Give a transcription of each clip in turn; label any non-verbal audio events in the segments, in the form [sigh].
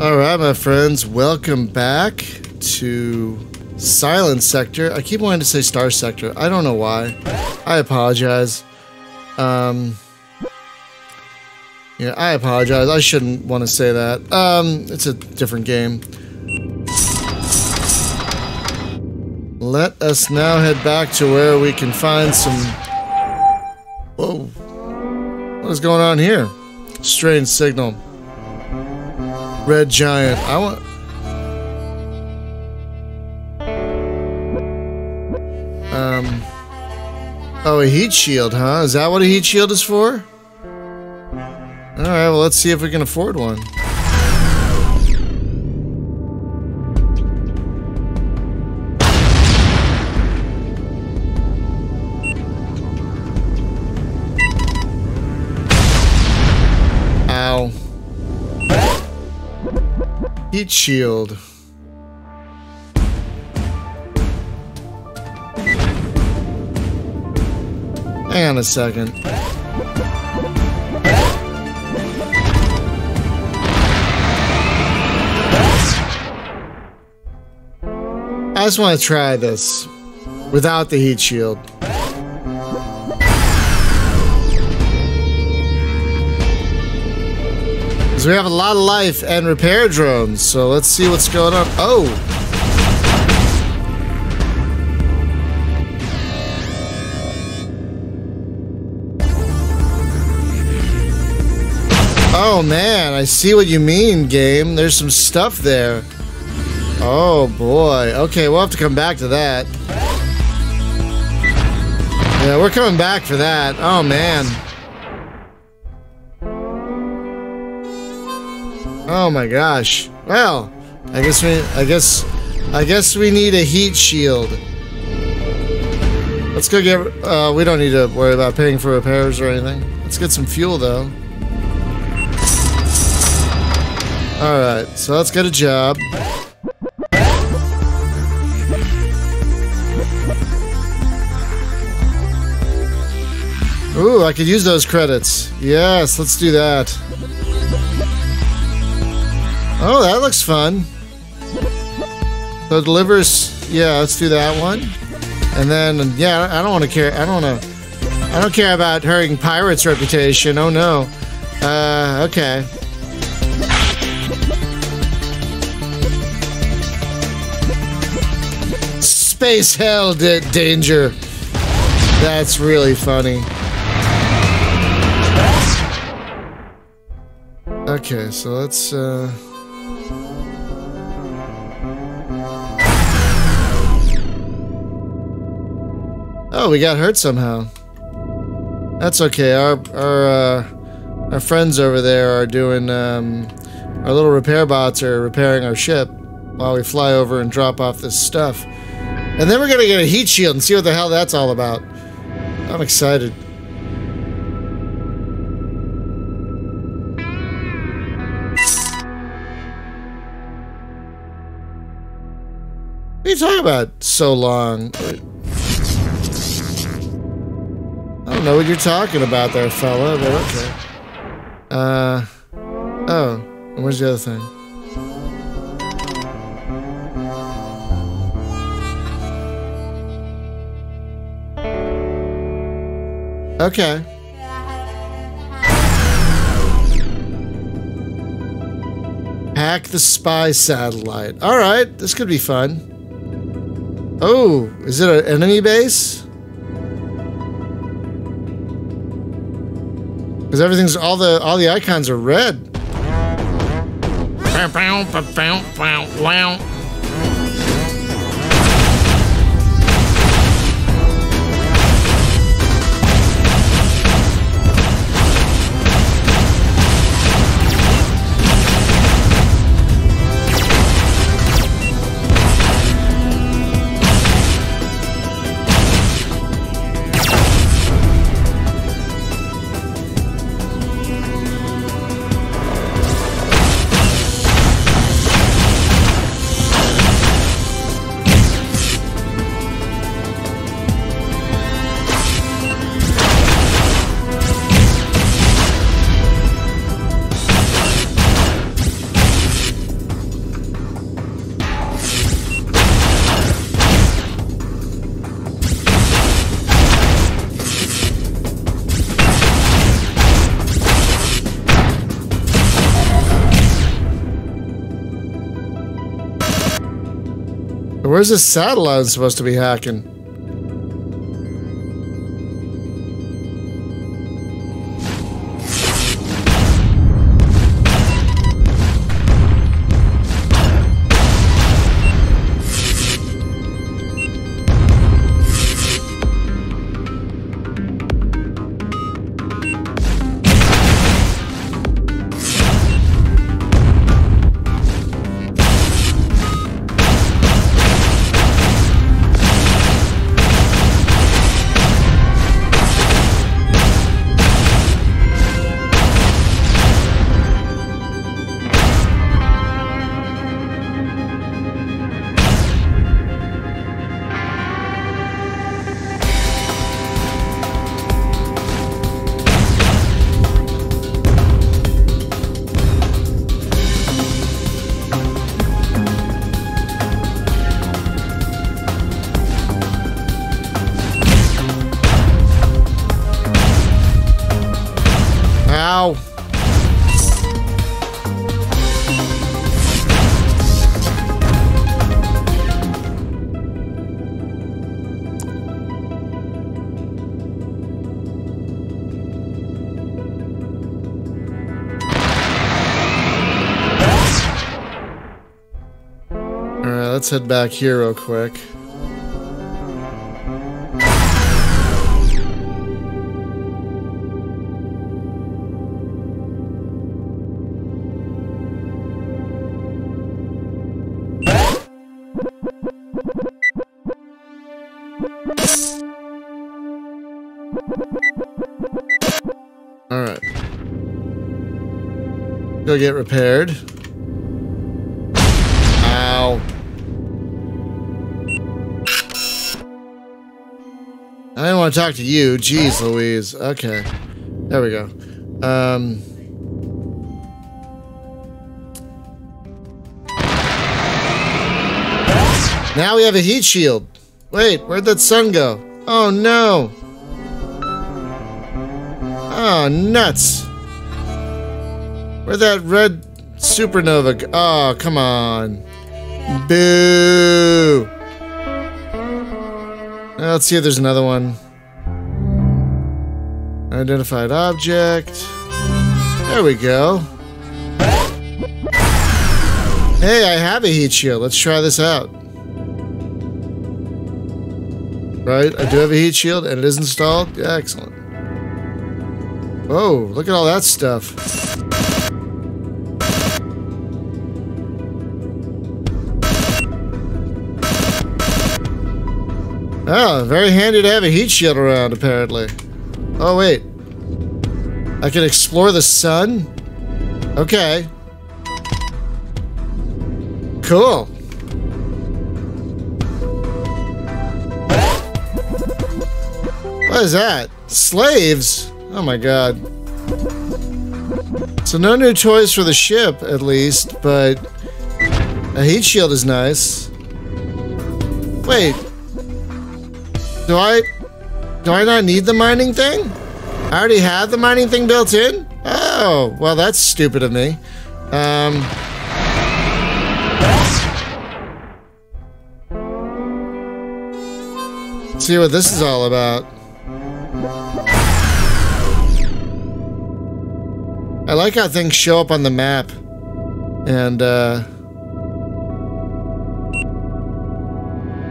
All right, my friends, welcome back to Silent Sector. I keep wanting to say Starsector. I don't know why. I apologize. Um, yeah, I apologize. I shouldn't want to say that. Um, it's a different game. Let us now head back to where we can find some... Whoa. What is going on here? Strange signal. Red Giant. I want... Um... Oh, a heat shield, huh? Is that what a heat shield is for? Alright, well, let's see if we can afford one. Shield. Hang on a second. I just want to try this without the heat shield. Because we have a lot of life and repair drones, so let's see what's going on. Oh! Oh man, I see what you mean, game. There's some stuff there. Oh boy. Okay, we'll have to come back to that. Yeah, we're coming back for that. Oh man. Oh my gosh. Well, I guess we I guess I guess we need a heat shield. Let's go get uh we don't need to worry about paying for repairs or anything. Let's get some fuel though. Alright, so let's get a job. Ooh, I could use those credits. Yes, let's do that. Oh, that looks fun. So delivers. Yeah, let's do that one. And then, yeah, I don't want to care. I don't want to. I don't care about hurting pirates' reputation. Oh no. Uh, okay. Space hell danger. That's really funny. Okay, so let's uh Oh, we got hurt somehow. That's okay. Our our uh, our friends over there are doing um, our little repair bots are repairing our ship while we fly over and drop off this stuff. And then we're gonna get a heat shield and see what the hell that's all about. I'm excited. Are you talking about so long? I don't know what you're talking about there, fella, but okay. Uh, oh, where's the other thing? Okay. Hack the spy satellite. All right, this could be fun. Oh, is it an enemy base? Because everything's all the all the icons are red. Where's this satellite supposed to be hacking? Head back here real quick. Alright. Go get repaired. I didn't want to talk to you. Jeez Louise. Okay. There we go. Um... Now we have a heat shield. Wait, where'd that sun go? Oh no! Oh, nuts! Where'd that red supernova go? Oh, come on. Boo! Now, let's see if there's another one. Identified object. There we go. Hey, I have a heat shield. Let's try this out. Right, I do have a heat shield and it is installed. Yeah, excellent. Whoa, look at all that stuff. Oh, very handy to have a heat shield around, apparently. Oh, wait. I can explore the sun? Okay. Cool. What is that? Slaves? Oh my god. So no new toys for the ship, at least, but a heat shield is nice. Wait. Do I... Do I not need the mining thing? I already have the mining thing built in? Oh, well that's stupid of me. Um... See what this is all about. I like how things show up on the map. And, uh...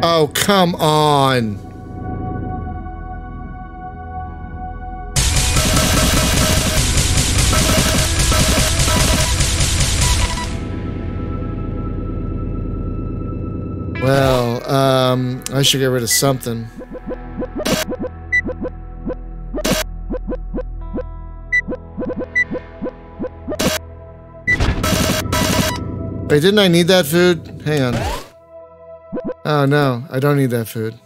Oh, come on! Well, um, I should get rid of something. Wait, didn't I need that food? Hang on. Oh no, I don't need that food.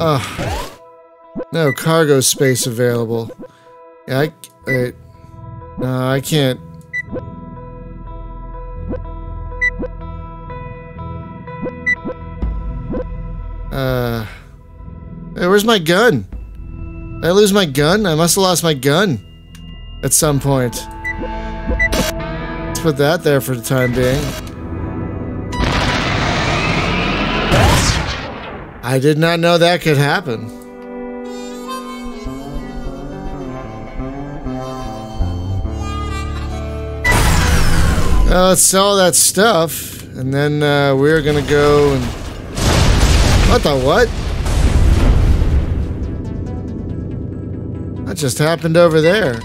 Oh. No cargo space available. Yeah, I, wait. No, I can't. Where's my gun? Did I lose my gun? I must have lost my gun at some point. Let's put that there for the time being. I did not know that could happen. Well, let's sell that stuff, and then uh, we're gonna go and... What the what? Just happened over there.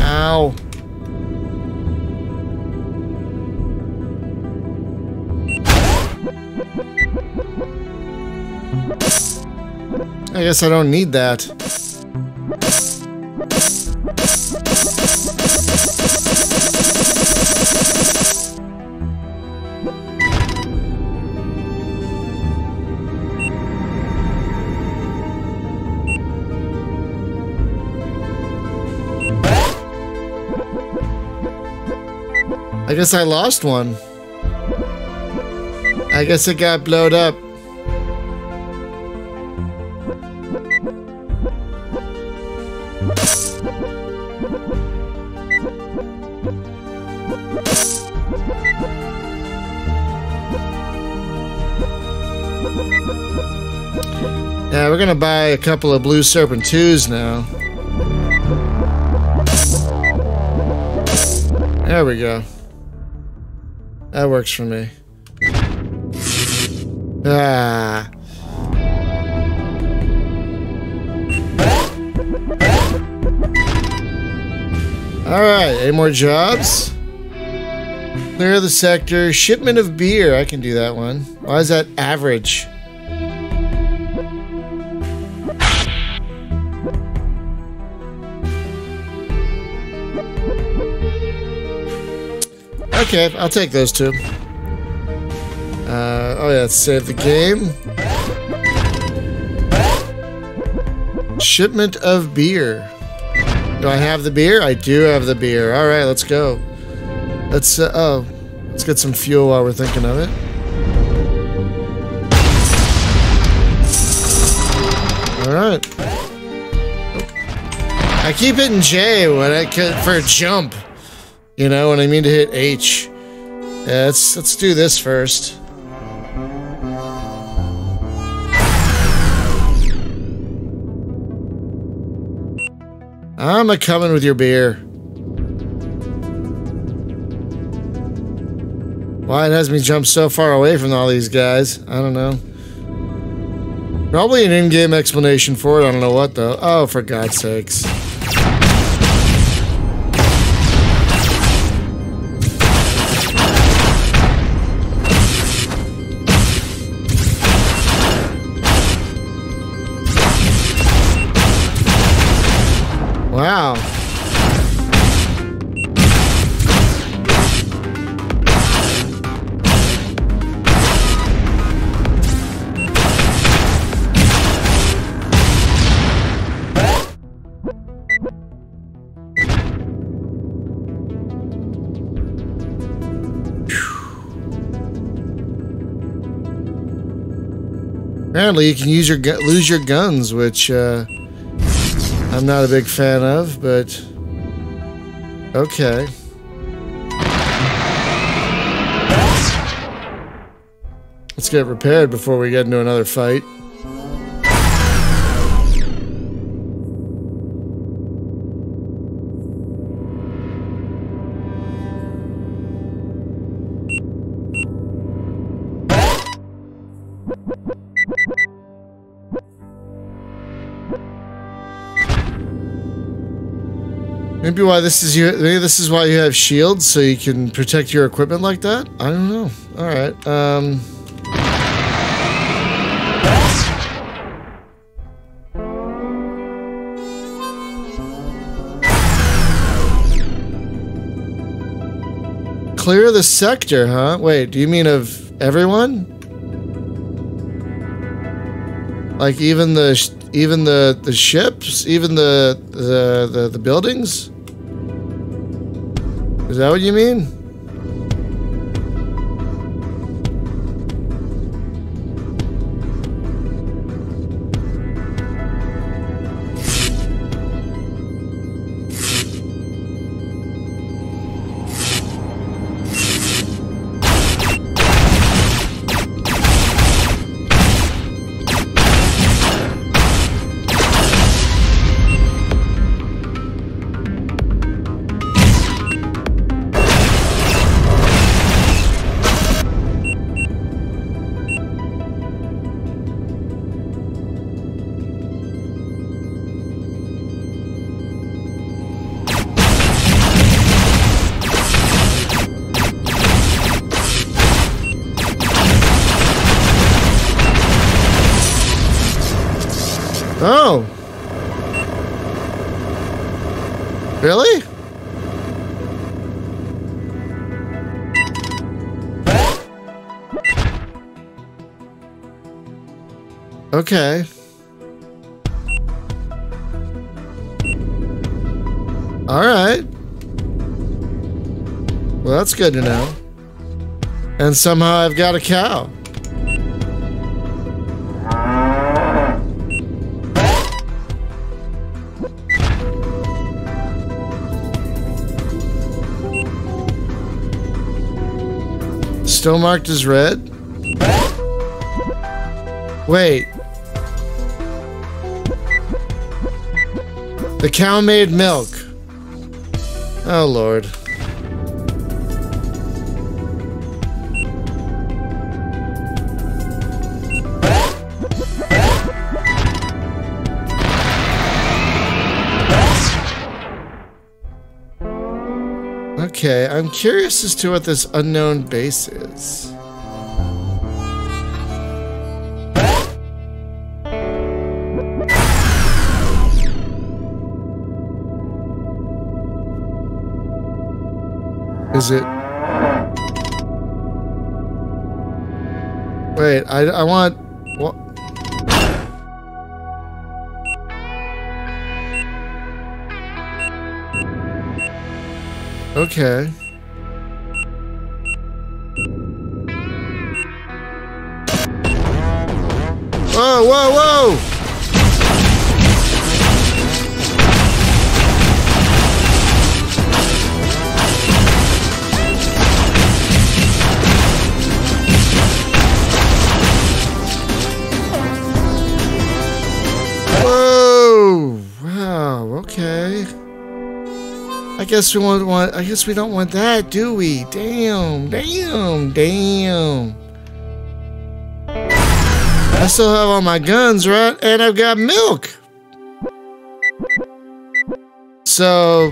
Ow. I guess I don't need that. Guess I lost one. I guess it got blowed up. Yeah, we're gonna buy a couple of Blue Serpent 2s now. There we go. That works for me. Ah. Alright, any more jobs? Clear the sector. Shipment of beer. I can do that one. Why is that average? Okay, I'll take those two. Uh, oh yeah, save the game. Shipment of beer. Do I have the beer? I do have the beer. All right, let's go. Let's, uh, oh, let's get some fuel while we're thinking of it. All right. I keep hitting J when I for a jump. You know, when I mean to hit H. Yeah, let's let's do this first. I'm a coming with your beer. Why it has me jump so far away from all these guys? I don't know. Probably an in-game explanation for it. I don't know what though. Oh, for God's sakes. Wow. Apparently, you can use your lose your guns, which uh, I'm not a big fan of, but okay. Let's get repaired before we get into another fight. Maybe why this is you. Maybe this is why you have shields, so you can protect your equipment like that. I don't know. All right. Um. Clear the sector, huh? Wait, do you mean of everyone? Like even the even the the ships, even the the the, the buildings? Is that what you mean? Okay. All right. Well, that's good to know. And somehow I've got a cow. Still marked as red? Wait. The cow made milk. Oh, Lord. Okay, I'm curious as to what this unknown base is. It? Wait, I, I want... What? Okay. Whoa, whoa, whoa! Guess we want, want I guess we don't want that, do we? Damn, damn, damn. I still have all my guns, right? And I've got milk. So,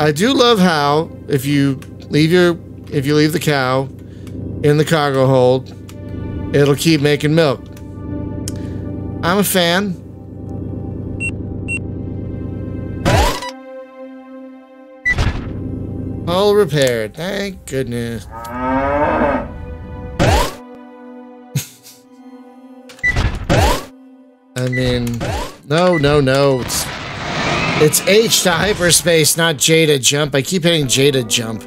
I do love how if you leave your if you leave the cow in the cargo hold, it'll keep making milk. I'm a fan. All repaired. Thank goodness. I mean, no, no, no. It's, it's H to hyperspace, not J to jump. I keep hitting J to jump.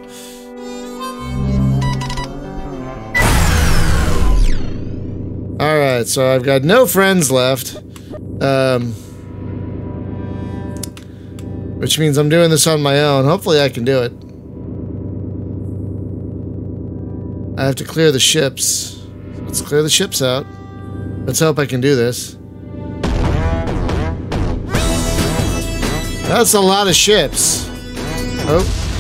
Alright, so I've got no friends left. Um, which means I'm doing this on my own. Hopefully I can do it. I have to clear the ships. Let's clear the ships out. Let's hope I can do this. That's a lot of ships. Oh.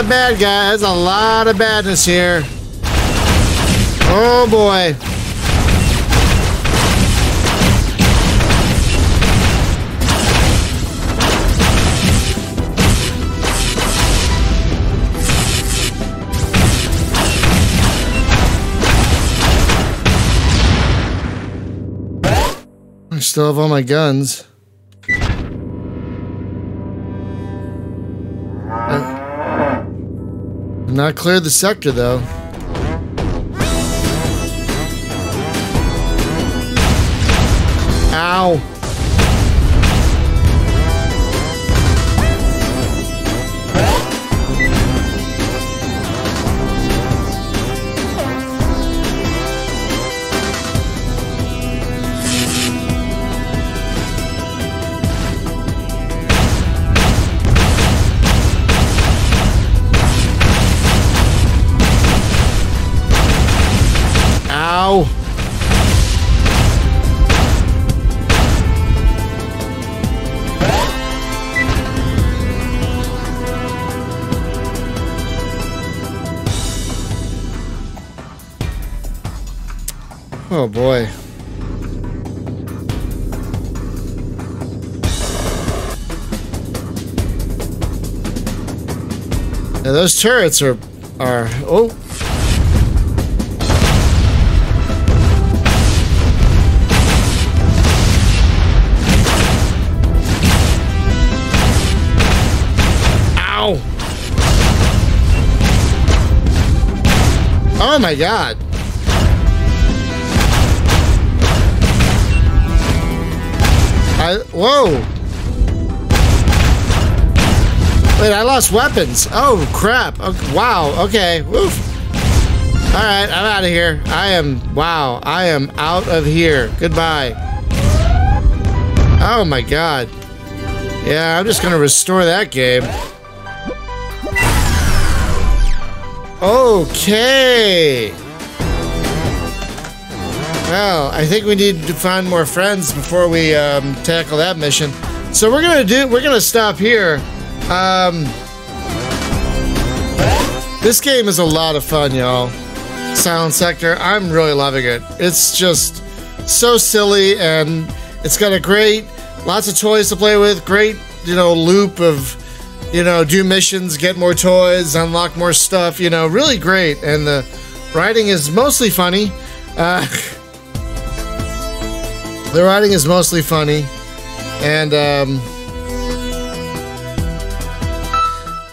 Of bad guys, a lot of badness here. Oh boy. I still have all my guns. Not cleared the sector though. Ow. Oh boy. Now those turrets are are oh Ow! Oh my god. I whoa. Wait, I lost weapons. Oh crap. Okay, wow. Okay. Woof. All right, I'm out of here. I am wow. I am out of here. Goodbye. Oh my god. Yeah, I'm just gonna restore that game. Okay. Well, I think we need to find more friends before we um, tackle that mission. So we're gonna do. We're gonna stop here. Um, this game is a lot of fun, y'all. Silent Sector. I'm really loving it. It's just so silly, and it's got a great, lots of toys to play with. Great, you know, loop of you know, do missions, get more toys, unlock more stuff, you know, really great. And the writing is mostly funny. Uh, [laughs] the writing is mostly funny. And, um,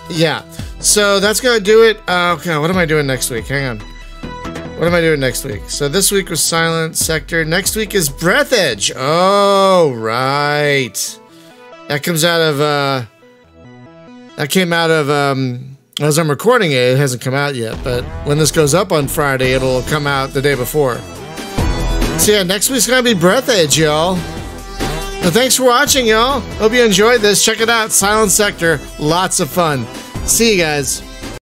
yeah. So that's to do it. Uh, okay, what am I doing next week? Hang on. What am I doing next week? So this week was Silent Sector. Next week is Breathedge. Oh, right. That comes out of, uh, that came out of, um, as I'm recording it, it hasn't come out yet, but when this goes up on Friday, it'll come out the day before. So yeah, next week's gonna be Breathedge, y'all. So thanks for watching, y'all. Hope you enjoyed this. Check it out, Silent Sector. Lots of fun. See you guys.